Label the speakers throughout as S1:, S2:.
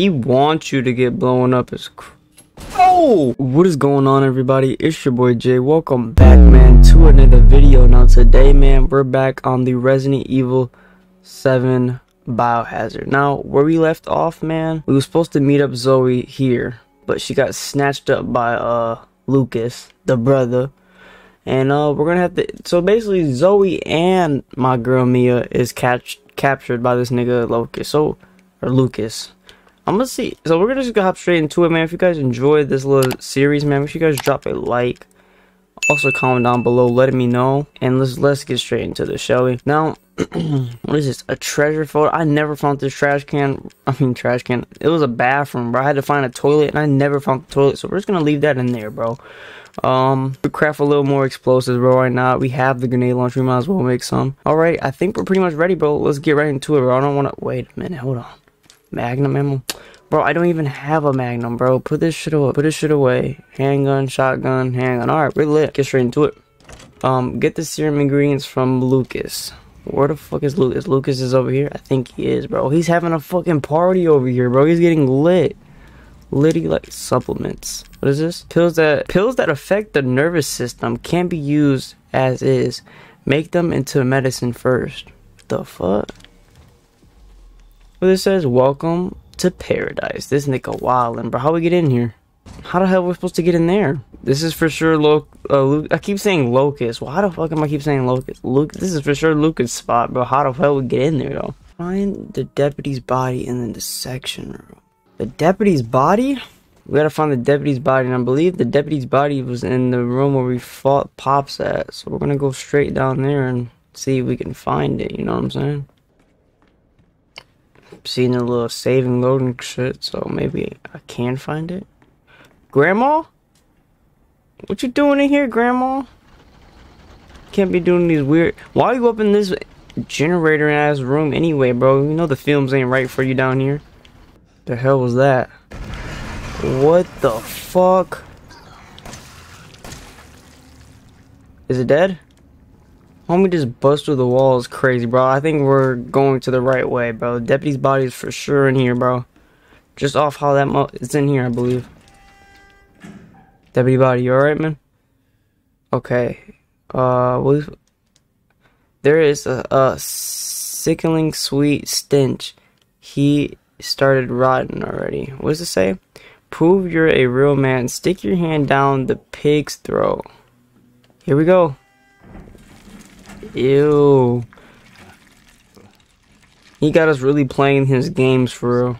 S1: He wants you to get blown up as Oh! What is going on everybody? It's your boy Jay. Welcome back man to another video. Now today man, we're back on the Resident Evil 7 Biohazard. Now, where we left off man, we were supposed to meet up Zoe here. But she got snatched up by uh Lucas, the brother. And uh we're gonna have to so basically Zoe and my girl Mia is catch captured by this nigga Lucas. So or Lucas. I'm gonna see. So we're gonna just go hop straight into it, man. If you guys enjoyed this little series, man, make sure you guys drop a like. Also comment down below, letting me know. And let's let's get straight into this, shall we? Now, what is this? A treasure photo? I never found this trash can. I mean trash can. It was a bathroom, bro. I had to find a toilet, and I never found the toilet. So we're just gonna leave that in there, bro. Um, we craft a little more explosives, bro. Why not? We have the grenade launcher. We might as well make some. All right, I think we're pretty much ready, bro. Let's get right into it, bro. I don't want to wait a minute. Hold on. Magnum ammo. Bro, I don't even have a magnum, bro. Put this shit away. Put this shit away. Handgun, shotgun, handgun. Alright, we're lit. Get straight into it. Um, get the serum ingredients from Lucas. Where the fuck is Lucas? Lucas is over here? I think he is, bro. He's having a fucking party over here, bro. He's getting lit. Litty like supplements. What is this? Pills that pills that affect the nervous system can be used as is. Make them into medicine first. The fuck? What this says, welcome to paradise. This nigga wildin', bro. How we get in here? How the hell are we supposed to get in there? This is for sure Lo uh, I keep saying Locust. Why the fuck am I keep saying Locust? Luke. This is for sure Lucas' spot, bro. How the hell we get in there though? Find the deputy's body in the section room. The deputy's body? We gotta find the deputy's body, and I believe the deputy's body was in the room where we fought Pops at. So we're gonna go straight down there and see if we can find it. You know what I'm saying? Seeing a little saving loading shit, so maybe I can find it. Grandma? What you doing in here, Grandma? Can't be doing these weird. Why are you up in this generator ass room anyway, bro? You know the films ain't right for you down here. The hell was that? What the fuck? Is it dead? Homie just bust through the walls crazy, bro. I think we're going to the right way, bro. Deputy's body is for sure in here, bro. Just off how that mo it's in here, I believe. Deputy body, you alright, man? Okay. Uh, we there is a, a sickening sweet stench. He started rotting already. What does it say? Prove you're a real man. Stick your hand down the pig's throat. Here we go. Ew. He got us really playing his games for real.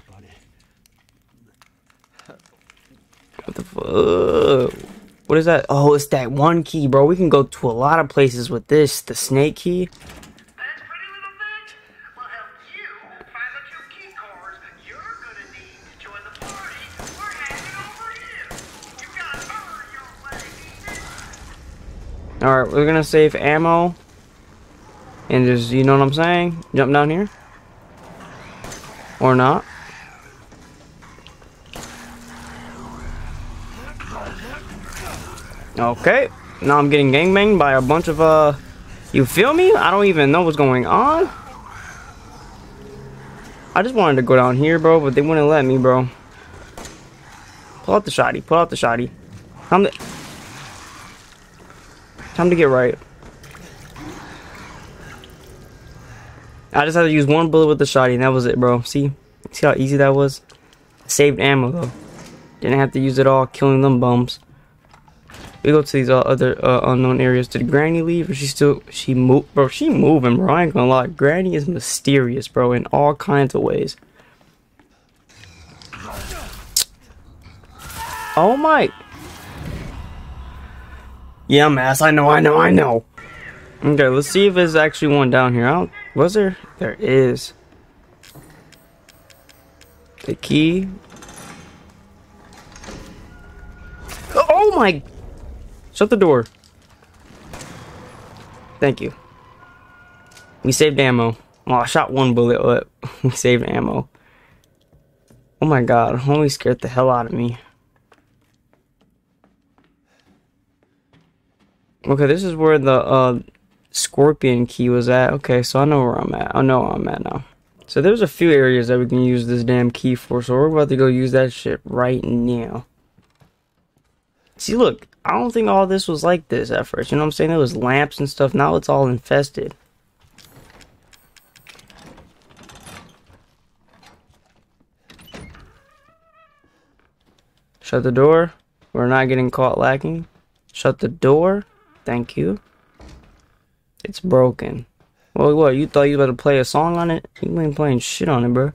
S1: What the fuck? What is that? Oh, it's that one key, bro. We can go to a lot of places with this. The snake key. Alright, we're gonna save ammo and just, you know what I'm saying? Jump down here. Or not. Okay. Now I'm getting gangbanged by a bunch of, uh... You feel me? I don't even know what's going on. I just wanted to go down here, bro, but they wouldn't let me, bro. Pull out the shotty. Pull out the shotty. Time to... Time to get right. I just had to use one bullet with the shotty and that was it, bro. See? See how easy that was? Saved ammo, though. Didn't have to use it all killing them bums. We go to these uh, other uh, unknown areas. Did Granny leave or she still... She move, Bro, she moving, bro. I ain't gonna lie. Granny is mysterious, bro, in all kinds of ways. Oh my... Yeah, mass. I know, I know, I know. Okay, let's see if there's actually one down here. I don't, was there? There is. The key. Oh my! Shut the door. Thank you. We saved ammo. Oh, I shot one bullet, but we saved ammo. Oh my god, homie scared the hell out of me. Okay, this is where the uh Scorpion key was at. Okay, so I know where I'm at. I know where I'm at now. So there's a few areas that we can use this damn key for, so we're about to go use that shit right now. See, look, I don't think all this was like this at first. You know what I'm saying? There was lamps and stuff. Now it's all infested. Shut the door. We're not getting caught lacking. Shut the door. Thank you. It's broken. Well, what? You thought you were about to play a song on it? You ain't playing shit on it, bro.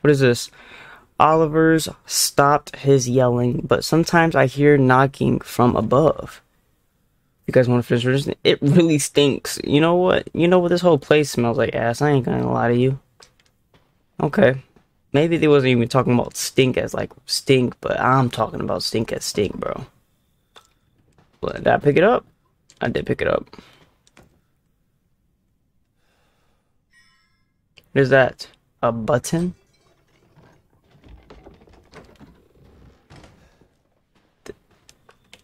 S1: What is this? Oliver's stopped his yelling, but sometimes I hear knocking from above. You guys want to finish this? It really stinks. You know what? You know what? This whole place smells like ass. I ain't gonna lie to you. Okay. Maybe they wasn't even talking about stink as like stink, but I'm talking about stink as stink, bro. But did I pick it up? I did pick it up. Is that? A button?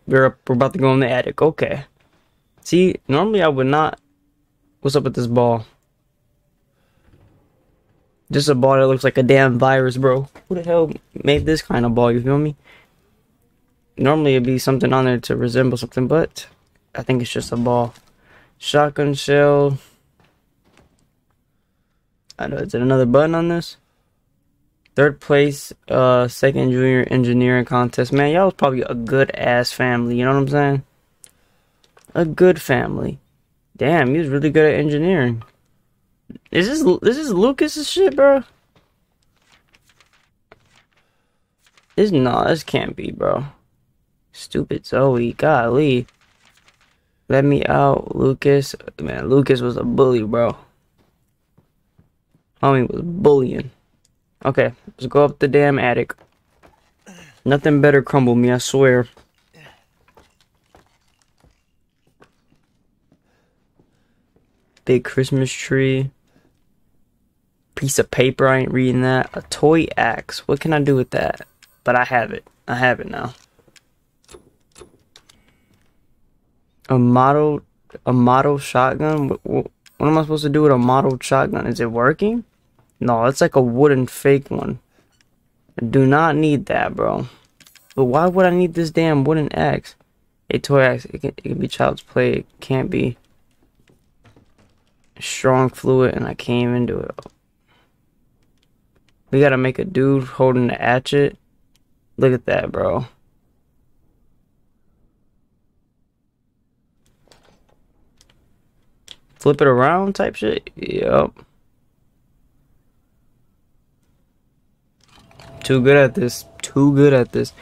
S1: We're up, we're about to go in the attic. Okay. See, normally I would not. What's up with this ball? Just a ball that looks like a damn virus, bro. Who the hell made this kind of ball? You feel me? Normally it'd be something on there to resemble something, but I think it's just a ball. Shotgun shell. I know. Is it another button on this? Third place, uh, second junior engineering contest. Man, y'all was probably a good ass family. You know what I'm saying? A good family. Damn, he was really good at engineering. Is this this is Lucas's shit, bro? This no, this can't be, bro. Stupid Zoe, golly. Let me out, Lucas. Man, Lucas was a bully, bro. Homie was bullying. Okay, let's go up the damn attic. Nothing better crumble me, I swear. Big Christmas tree. Piece of paper, I ain't reading that. A toy axe. What can I do with that? But I have it. I have it now. A model a model shotgun? What, what, what am I supposed to do with a model shotgun? Is it working? No, it's like a wooden fake one. I do not need that, bro. But why would I need this damn wooden axe? A toy axe, it can, it can be child's play. It can't be strong fluid, and I can't even do it. We gotta make a dude holding the hatchet. Look at that, bro. Flip it around type shit? Yep. Too good at this. Too good at this.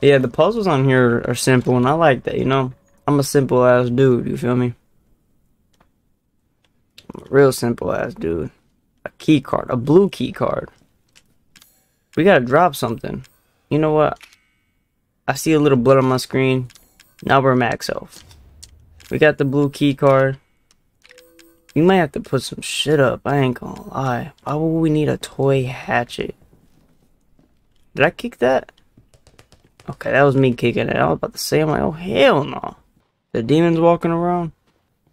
S1: Yeah, the puzzles on here are simple, and I like that, you know? I'm a simple ass dude, you feel me? Real simple ass dude. A key card, a blue key card. We gotta drop something. You know what? I see a little blood on my screen. Now we're max health. We got the blue key card. We might have to put some shit up. I ain't gonna lie. Why would we need a toy hatchet? Did I kick that? Okay, that was me kicking it. I was about to say, I'm like, oh, hell no. The demons walking around?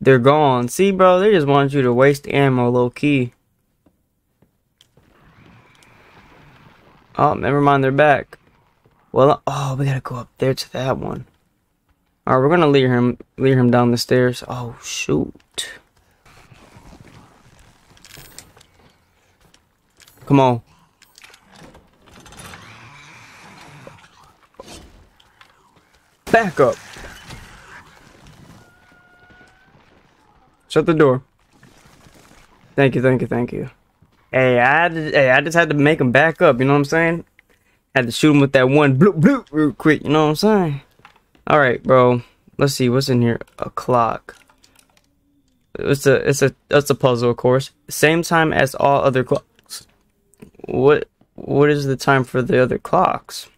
S1: They're gone. See, bro, they just want you to waste ammo low key. Oh, never mind, they're back. Well, uh, oh, we gotta go up there to that one. Alright, we're gonna lead him, lead him down the stairs. Oh, shoot. Come on. Back up. Shut the door. Thank you, thank you, thank you. Hey, I hey, I just had to make him back up, you know what I'm saying? Had to shoot him with that one bloop bloop real quick, you know what I'm saying? Alright, bro. Let's see, what's in here? A clock. It's a it's a that's a puzzle, of course. Same time as all other clocks. What what is the time for the other clocks?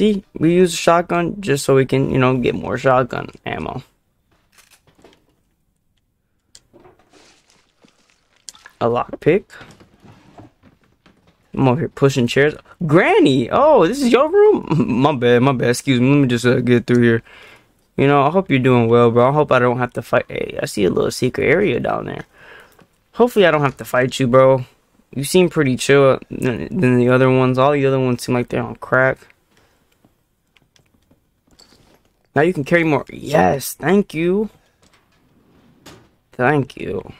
S1: See, we use a shotgun just so we can, you know, get more shotgun ammo. A lockpick. I'm over here pushing chairs. Granny! Oh, this is your room? my bad, my bad. Excuse me. Let me just uh, get through here. You know, I hope you're doing well, bro. I hope I don't have to fight. Hey, I see a little secret area down there. Hopefully I don't have to fight you, bro. You seem pretty chill than the other ones. All the other ones seem like they're on crack. Now you can carry more. Yes, thank you. Thank you.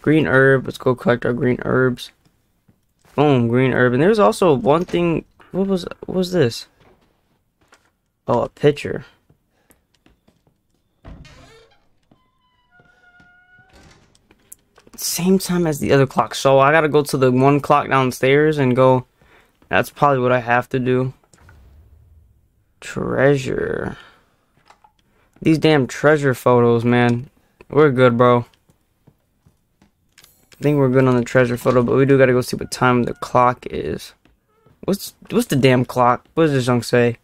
S1: Green herb. Let's go collect our green herbs. Boom, green herb. And there's also one thing. What was what was this? Oh, a pitcher. Same time as the other clock. So I gotta go to the one clock downstairs and go. That's probably what I have to do. Treasure. These damn treasure photos, man. We're good, bro. I think we're good on the treasure photo, but we do gotta go see what time the clock is. What's what's the damn clock? What does this junk say?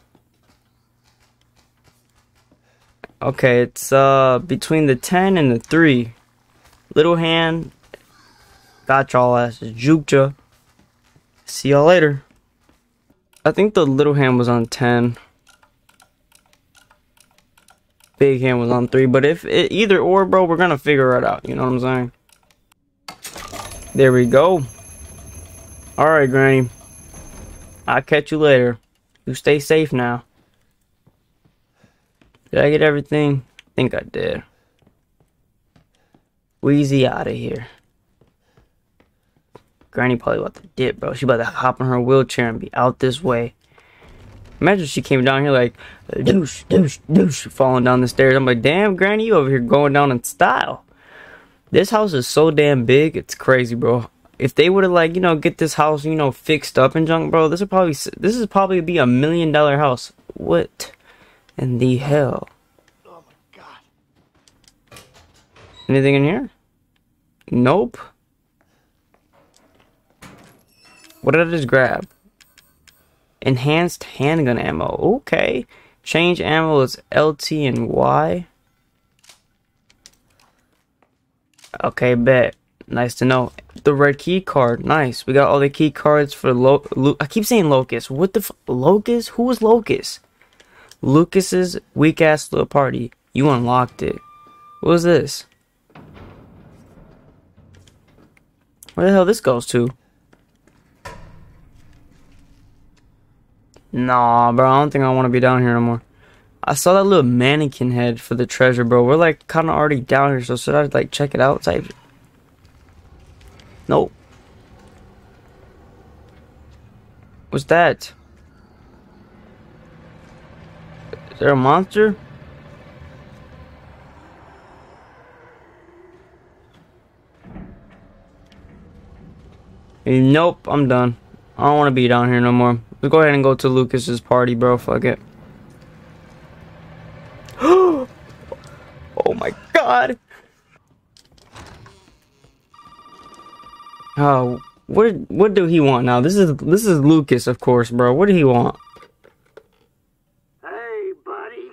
S1: Okay, it's uh between the ten and the three. Little hand. Got y'all asses. Jukja. See y'all later. I think the little hand was on ten. Big hand was on three, but if it, either or, bro, we're gonna figure it out. You know what I'm saying? There we go. All right, Granny. I'll catch you later. You stay safe now. Did I get everything? I think I did. Wheezy out of here. Granny probably about to dip, bro. She about to hop in her wheelchair and be out this way. Imagine she came down here like, douche, douche, douche, falling down the stairs. I'm like, damn, Granny, you over here going down in style. This house is so damn big, it's crazy, bro. If they would have like, you know, get this house, you know, fixed up and junk, bro, this would probably this is probably be a million dollar house. What in the hell? Oh my god. Anything in here? Nope. What did I just grab? Enhanced handgun ammo. Okay. Change ammo is LT and Y. Okay, bet. Nice to know. The red key card. Nice. We got all the key cards for Lo, Lo I keep saying Locust. What the Locust? Who was Locust? Lucas's weak ass little party. You unlocked it. What was this? Where the hell this goes to? Nah, bro. I don't think I want to be down here no more. I saw that little mannequin head for the treasure, bro. We're like kind of already down here, so should I like check it out? Type. Nope. What's that? Is there a monster? Nope, I'm done. I don't want to be down here no more. Let's go ahead and go to Lucas's party, bro. Fuck it. oh my god. Oh, what what do he want now? This is this is Lucas, of course, bro. What do he want?
S2: Hey, buddy.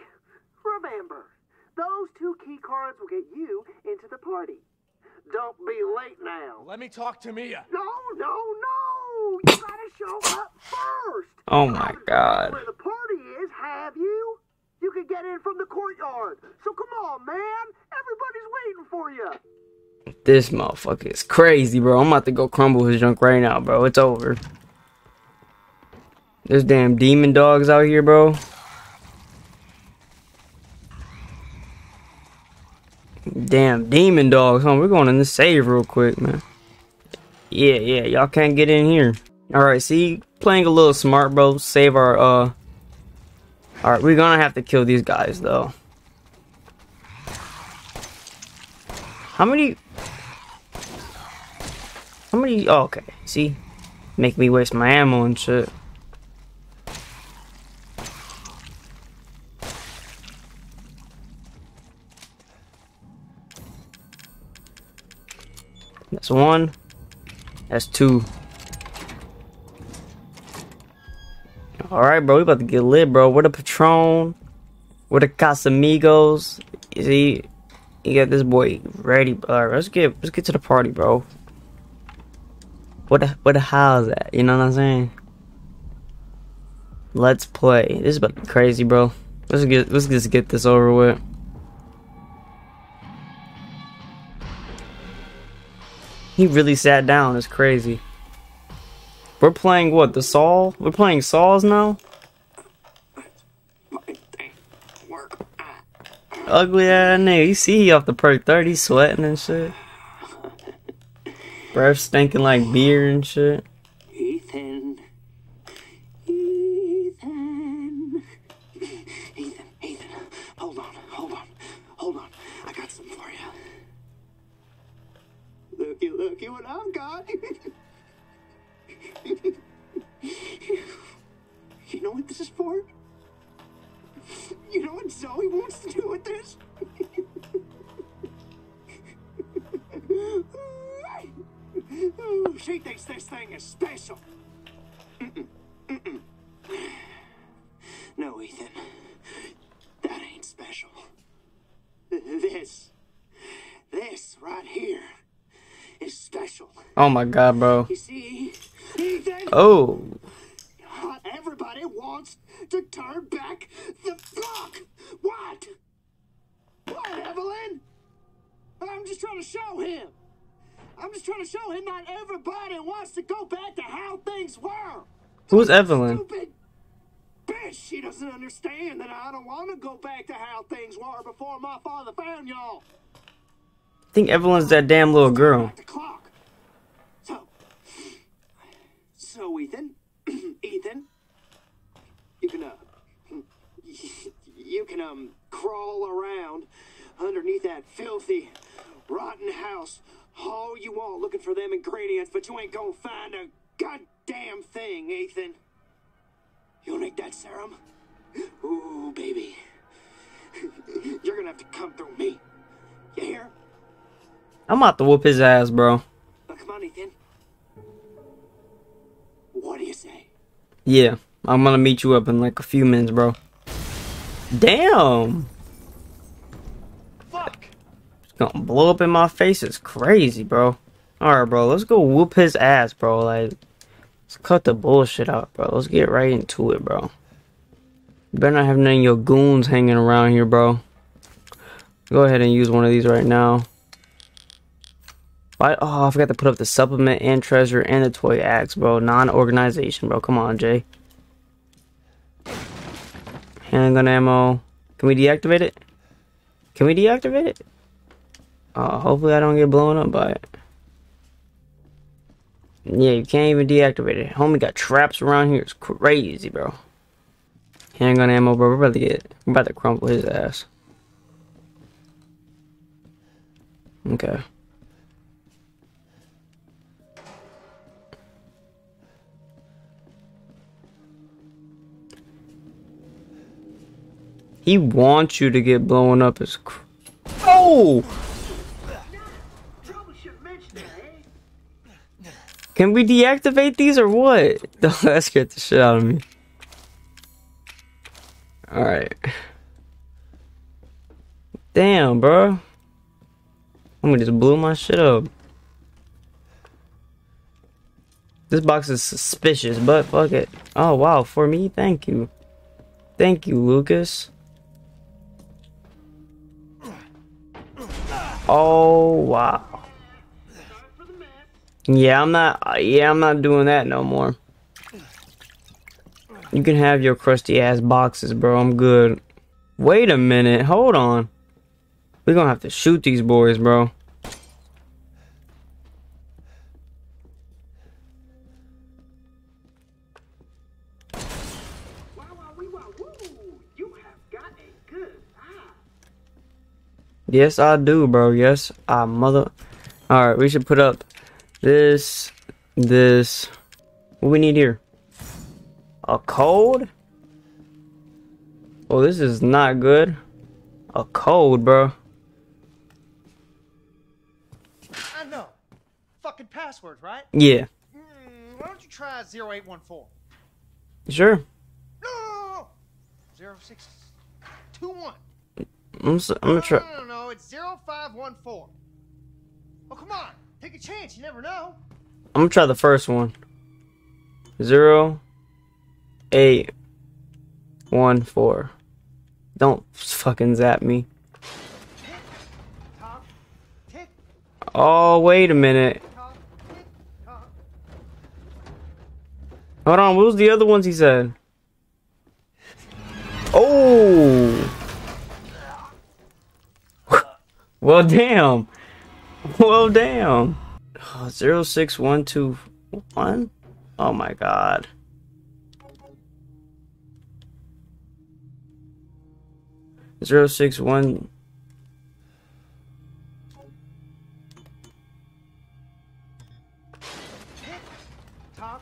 S2: Remember, those two key cards will get you into the party. Don't be late now.
S3: Let me talk to Mia.
S2: No, no, no. You gotta show up first.
S1: Oh my god.
S2: Where the party is, have you? You can get in from the courtyard. So come on, man. Everybody's waiting for you.
S1: This motherfucker is crazy, bro. I'm about to go crumble his junk right now, bro. It's over. There's damn demon dogs out here, bro. Damn demon dogs, huh? We're going in the save real quick, man. Yeah, yeah, y'all can't get in here. Alright, see, playing a little smart, bro. Save our, uh... Alright, we're gonna have to kill these guys, though. How many... How many... Oh, okay, see? Make me waste my ammo and shit. That's one. That's two. Alright, bro. We about to get lit, bro. Where the Patron? Where the Casamigos? See? You got this boy ready. Alright, let's get let's get to the party, bro. What the what the hell's that? You know what I'm saying? Let's play. This is about to be crazy, bro. Let's get let's just get this over with. He really sat down. It's crazy. We're playing what? The Saw? We're playing Sauls now? Ugly ass nigga. You see he off the perk 30 sweating and shit. Breath stinking like beer and shit. My god, bro.
S2: You see,
S1: Oh.
S2: everybody wants to turn back the clock. What? What, Evelyn? I'm just trying to show him. I'm just trying to show him not everybody wants to go back to how things were.
S1: Who's Evelyn?
S2: Stupid bitch. She doesn't understand that I don't want to go back to how things were before my father found y'all.
S1: I think Evelyn's that damn little girl.
S2: Back the clock. So, so Ethan, Ethan, you can uh, you can um crawl around underneath that filthy, rotten house all you want, looking for them ingredients, but you ain't gonna find a goddamn thing, Ethan. You'll need that serum. Ooh, baby. You're gonna have to come through me. You hear?
S1: I'm about to whoop his ass, bro.
S2: Now, come on, Ethan. What do you say?
S1: Yeah, I'm gonna meet you up in like a few minutes, bro. Damn!
S2: Fuck!
S1: It's gonna blow up in my face. It's crazy, bro. Alright, bro, let's go whoop his ass, bro. Like, let's cut the bullshit out, bro. Let's get right into it, bro. You better not have none of your goons hanging around here, bro. Go ahead and use one of these right now. Why? Oh, I forgot to put up the supplement and treasure and the toy axe, bro. Non-organization, bro. Come on, Jay. Handgun ammo. Can we deactivate it? Can we deactivate it? Uh, hopefully I don't get blown up by it. Yeah, you can't even deactivate it. Homie got traps around here. It's crazy, bro. Handgun ammo, bro. We're about to get, we're about to crumple his ass. Okay. He wants you to get blown up as. Cr- oh! Can we deactivate these or what? that scared the shit out of me. Alright. Damn, bro. I'm just blew my shit up. This box is suspicious, but fuck it. Oh, wow. For me, thank you. Thank you, Lucas. Oh, wow. Yeah, I'm not. Yeah, I'm not doing that no more. You can have your crusty ass boxes, bro. I'm good. Wait a minute. Hold on. We're gonna have to shoot these boys, bro. Yes, I do, bro. Yes, I mother. All right, we should put up this, this. What we need here? A code? Oh, this is not good. A code, bro.
S3: I know. Fucking passwords, right?
S1: Yeah,
S3: Mm, why don't you try 0814?
S1: sure.
S3: No, no, no, no. 0621.
S1: I'm, so, I'm no, gonna try.
S3: No, no, no, no, it's 0514. Oh, come on. Take a chance. You never know.
S1: I'm gonna try the first one. Zero, eight, one, four. Don't fucking zap me. Oh, wait a minute. Hold on, what was the other ones he said? Oh! Well, damn. Well, damn. Oh, zero six one two one. Oh my god. Zero six one.
S3: Tick tock,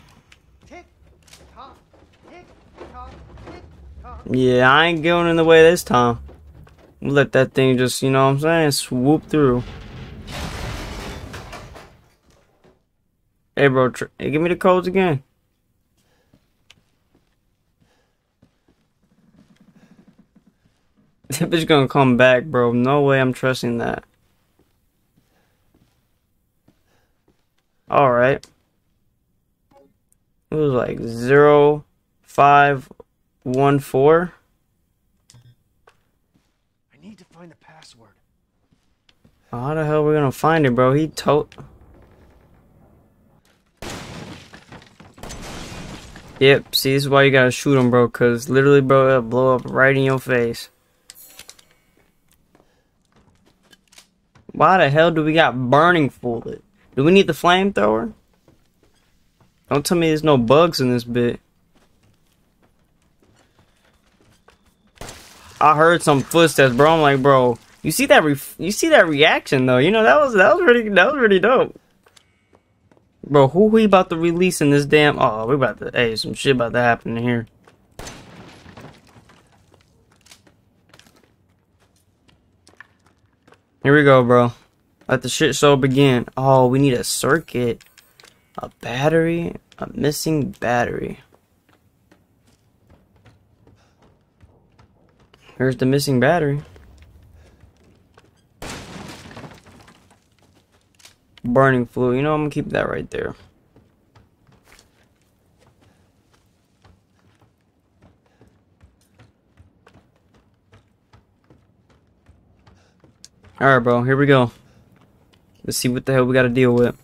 S3: tick tock, tick tock.
S1: Yeah, I ain't going in the way this time. Let that thing just, you know what I'm saying, swoop through. Hey, bro, hey, give me the codes again. That bitch gonna come back, bro. No way I'm trusting that. Alright. It was like zero five one four.
S3: I need to find the password.
S1: How the hell are we gonna find it, bro? He told. Yep, see, this is why you gotta shoot him, bro. Cause literally, bro, it'll blow up right in your face. Why the hell do we got burning fluid? Do we need the flamethrower? Don't tell me there's no bugs in this bit. I heard some footsteps, bro. I'm like, bro, you see that? Re- you see that reaction though? You know that was that was really that was really dope. Bro, who we about to release in this damn? Oh, we about to. Hey, some shit about to happen here. Here we go, bro. Let the shit show begin. Oh, we need a circuit, a battery, a missing battery. Here's the missing battery. Burning fluid. You know, I'm gonna keep that right there. Alright, bro. Here we go. Let's see what the hell we gotta deal with.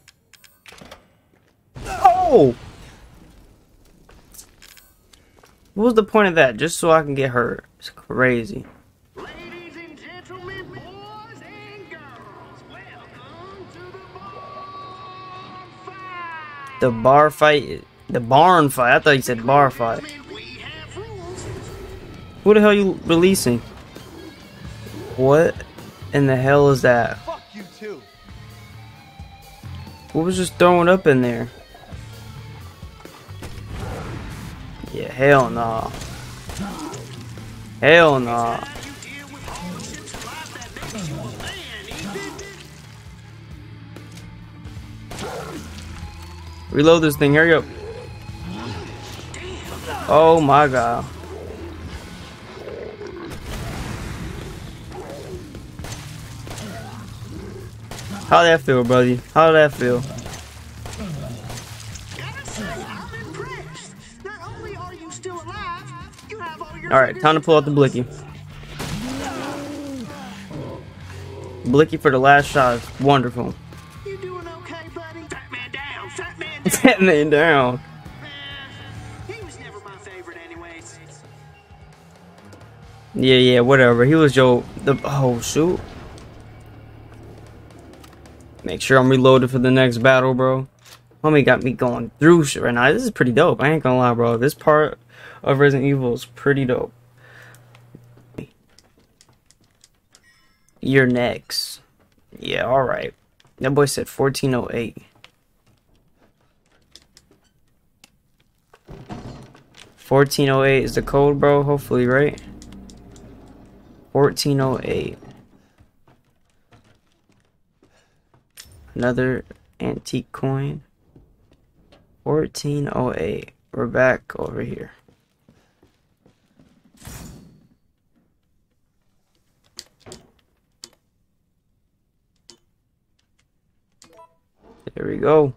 S1: Oh! What was the point of that? Just so I can get hurt. It's crazy.
S2: The
S1: bar fight. The barn fight. I thought you said bar fight.
S2: We have rules.
S1: Who the hell are you releasing? What in the hell is that?
S3: Fuck you too.
S1: What was just throwing up in there? Yeah, hell nah. Hell nah. Reload this thing. Hurry up. Oh my god. How that feel, buddy? How that feel?
S2: Gotta say, I'm impressed. Not only are you still alive, you have all your
S1: All right, time to pull out the blicky. Blicky for the last shot is wonderful.
S2: Down.
S1: Me down. Yeah, yeah, whatever. He was your the oh shoot. Make sure I'm reloaded for the next battle, bro. Homie got me going through shit right now. This is pretty dope. I ain't gonna lie, bro. This part of Resident Evil is pretty dope. You're next. Yeah, alright. That boy said 1408. Fourteen oh eight is the code, bro. Hopefully, right? 1408. Another antique coin. 1408. We're back over here. There we go.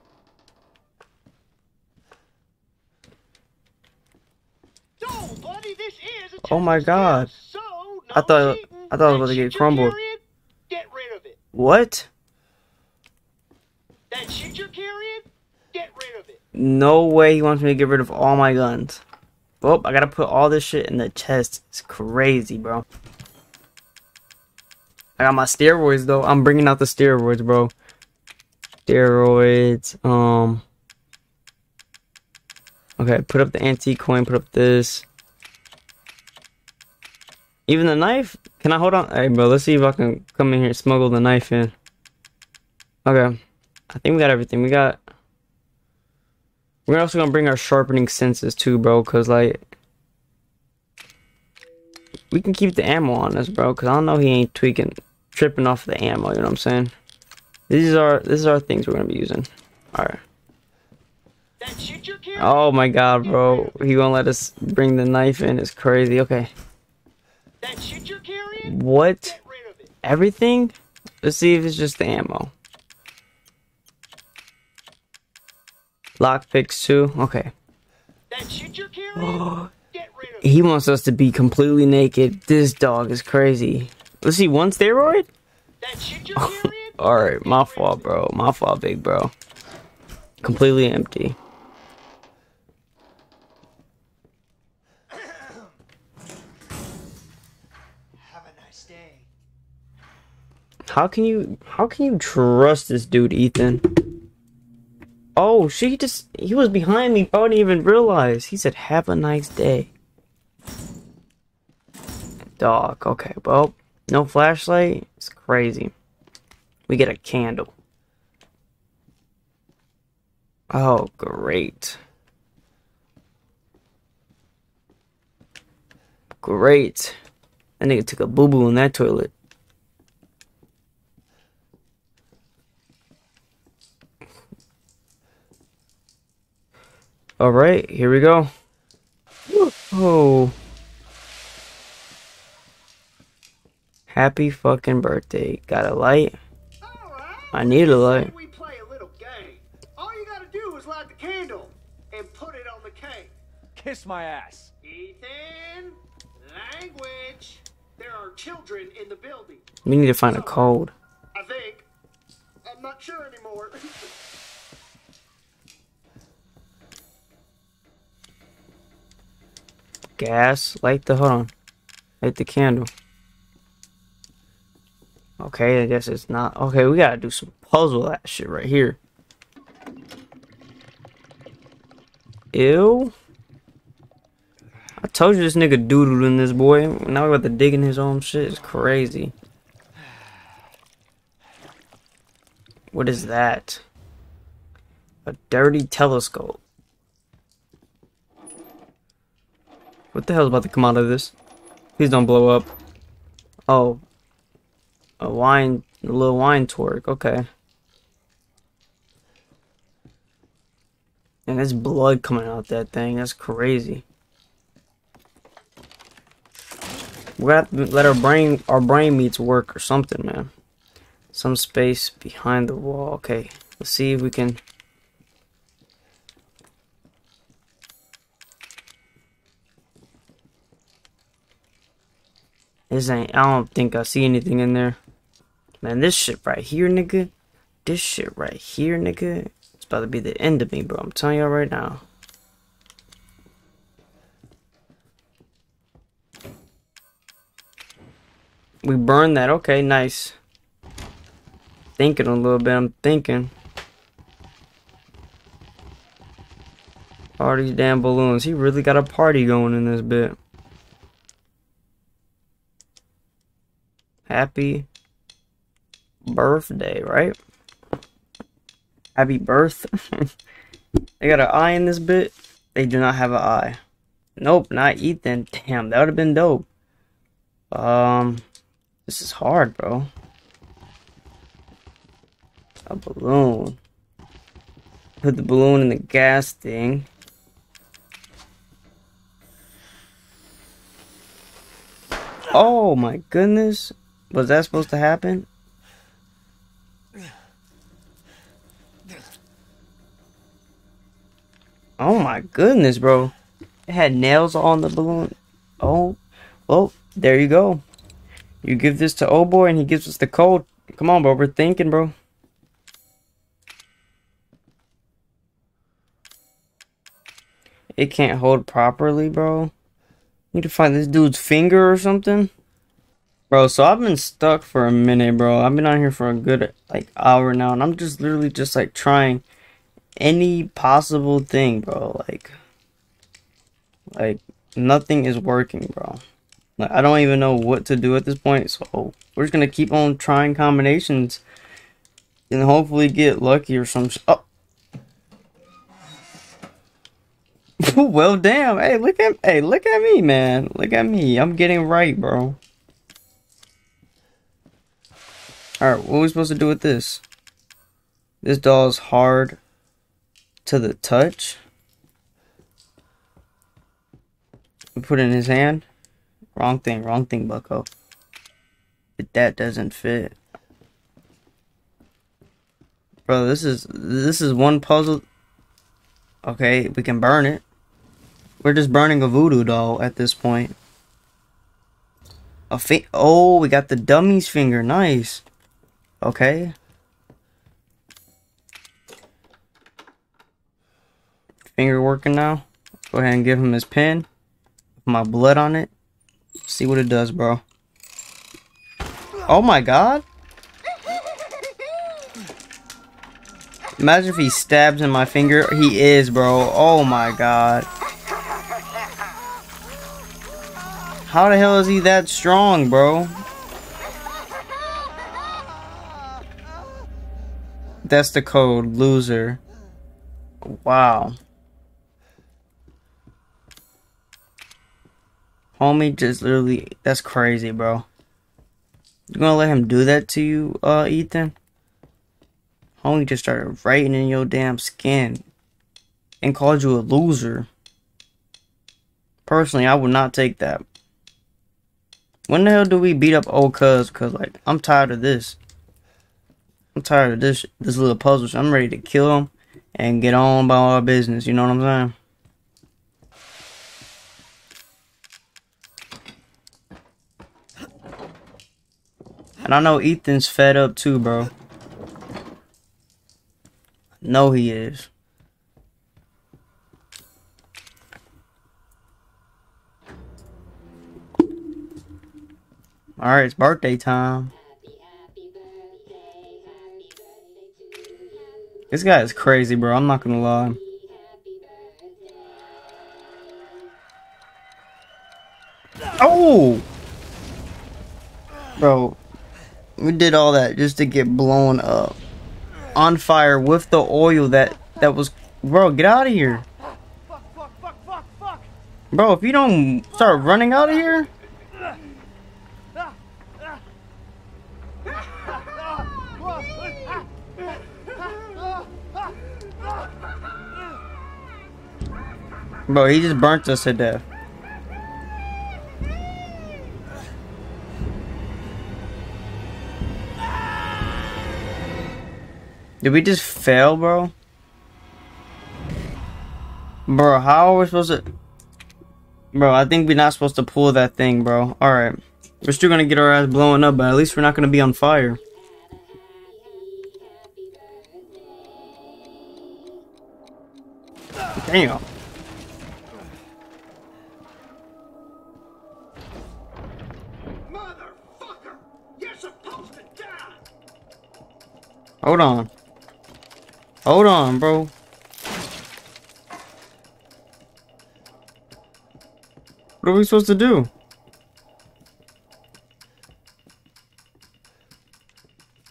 S3: So, buddy, this is a
S1: Oh my God.
S3: So, no
S1: I thought-
S3: cheating.
S1: I thought I was about to get crumbled.
S3: Get rid of it.
S1: What?
S3: That shit you're carrying, get rid of it.
S1: No way he wants me to get rid of all my guns. Oh, I gotta put all this shit in the chest. It's crazy, bro. I got my steroids though. I'm bringing out the steroids, bro. Steroids. Um. Okay, put up the antique coin. Put up this. Even the knife? Can I hold on? Hey, bro, let's see if I can come in here and smuggle the knife in. Okay. I think we got everything. We got... We're also gonna bring our sharpening senses too, bro, because, like... We can keep the ammo on us, bro, because I don't know he ain't tweaking, tripping off the ammo, you know what I'm saying? These are, these are things we're gonna be using. Alright. Oh my god, bro. He won't let us bring the knife in. It's crazy. Okay. What? Everything? Let's see if it's just the ammo. Lockpicks too? Okay. he wants us to be completely naked. This dog is crazy. Let's see, one steroid? Alright, my fault, bro. My fault, big bro. Completely empty. How can you how can you trust this dude, Ethan? Oh, she just he was behind me. I didn't even realize. He said, "Have a nice day." Dog. Okay, well, no flashlight. It's crazy. We get a candle. Oh, great. Great. That nigga took a boo boo in that toilet. All right, here we go. Oh. Happy fucking birthday. Got a light? I need a light.
S2: We play a little game. All you gotta do is light the candle and put it on the cake.
S4: Kiss my ass.
S2: Ethan, language. There are children in the building.
S1: We need to find a code.
S2: I think. I'm not sure anymore.
S1: gas. Light the, hold on. Light the candle. Okay, I guess it's not. Okay, we gotta do some puzzle that shit right here. Ew. I told you this nigga doodled in this boy. Now we got to dig in his own shit. It's crazy. What is that? A dirty telescope. What the hell is about to come out of this? Please don't blow up. Oh. A wine, a little wine twerk. Okay. And there's blood coming out that thing. That's crazy. We got to let our brain, our brain meats work or something, man. Some space behind the wall. Okay. Let's see if we can This ain't, I don't think I see anything in there. Man, this shit right here, nigga. This shit right here, nigga. It's about to be the end of me, bro. I'm telling y'all right now. We burned that. Okay, nice. Thinking a little bit. I'm thinking. All these damn balloons. He really got a party going in this bit. Happy birthday, right? Happy birth. they got an eye in this bit. They do not have an eye. Nope, not Ethan. Damn, that would have been dope. Um, this is hard, bro. A balloon. Put the balloon in the gas thing. Oh my goodness. Was that supposed to happen? Oh my goodness, bro. It had nails on the balloon. Oh, well, there you go. You give this to old boy and he gives us the code. Come on, bro. We're thinking, bro. It can't hold properly, bro. Need to find this dude's finger or something. Bro, so I've been stuck for a minute, bro. I've been on here for a good, like, hour now. And I'm just literally just, like, trying any possible thing, bro. Like, like, nothing is working, bro. Like, I don't even know what to do at this point. So, we're just gonna keep on trying combinations. And hopefully get lucky or some... Oh! well, damn. Hey, look at hey, look at me, man. Look at me. I'm getting right, bro. All right, what are we supposed to do with this? This doll's hard to the touch. We put it in his hand. Wrong thing, wrong thing, Bucko. But that doesn't fit. Bro, this is this is one puzzle. Okay, we can burn it. We're just burning a voodoo doll at this point. A fi- Oh, we got the dummy's finger. Nice. Okay. Finger working now. Go ahead and give him his pen. My blood on it. See what it does, bro. Oh my god. Imagine if he stabs in my finger. He is, bro. Oh my god. How the hell is he that strong, bro? That's the code, loser. Wow. Homie just literally, that's crazy, bro. You gonna let him do that to you, uh, Ethan? Homie just started writing in your damn skin and called you a loser. Personally, I would not take that. When the hell do we beat up old cuz? Cause like I'm tired of this. I'm tired of this this little puzzle. So I'm ready to kill him and get on by our business. You know what I'm saying? And I know Ethan's fed up too, bro. No, he is. Alright, it's birthday time. This guy is crazy, bro. I'm not gonna lie. Oh! Bro, we did all that just to get blown up. On fire with the oil that, that was... Bro, get out of here. Bro, if you don't start running out of here... Bro, he just burnt us to death. Did we just fail, bro? Bro, how are we supposed to... Bro, I think we're not supposed to pull that thing, bro. Alright. We're still gonna get our ass blowing up, but at least we're not gonna be on fire. Damn. Hold on. Hold on, bro. What are we supposed to do?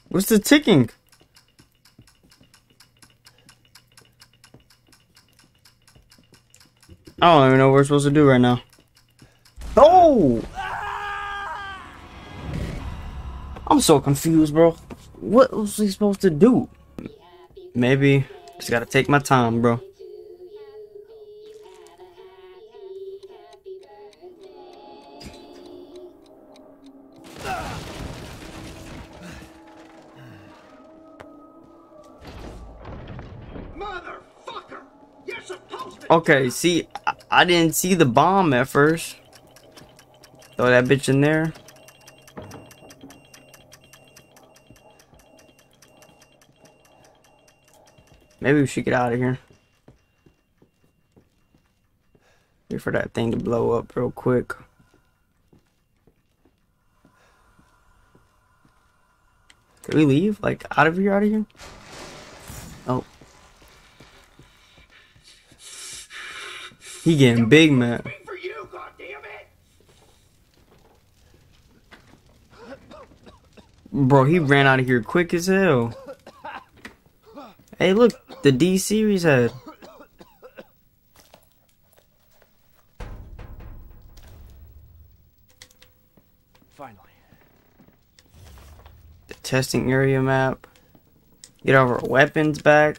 S1: What's the ticking? I don't even know what we're supposed to do right now. Oh! I'm so confused, bro. What was he supposed to do? Maybe just gotta take my time, bro. Okay, see, I, I didn't see the bomb at first. Throw that bitch in there. Maybe we should get out of here. Wait for that thing to blow up real quick. Can we leave? Like, out of here, out of here? Oh. He getting big, man. Bro, he ran out of here quick as hell. Hey, look, the D series had.
S4: Finally.
S1: The testing area map. Get our weapons back.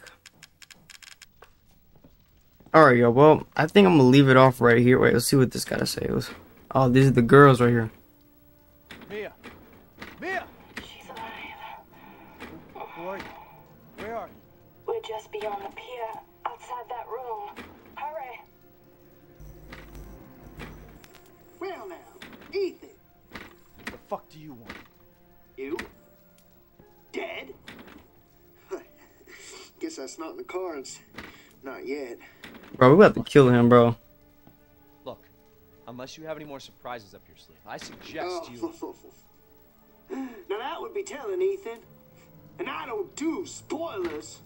S1: Alright, yo, well, I think I'm gonna leave it off right here. Wait, let's see what this gotta say. Let's- Oh, these are the girls right here. We about to kill him, bro.
S4: Look, unless you have any more surprises up your sleeve, I suggest you.
S2: Now that would be telling, Ethan. And I don't do spoilers.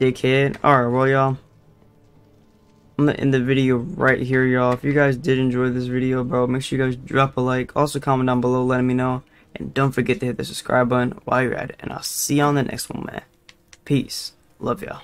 S1: Dickhead. Alright, well, y'all. I'm gonna end the video right here, y'all. If you guys did enjoy this video, bro, make sure you guys drop a like. Also, comment down below letting me know. And don't forget to hit the subscribe button while you're at it. And I'll see you on the next one, man. Peace. Love y'all.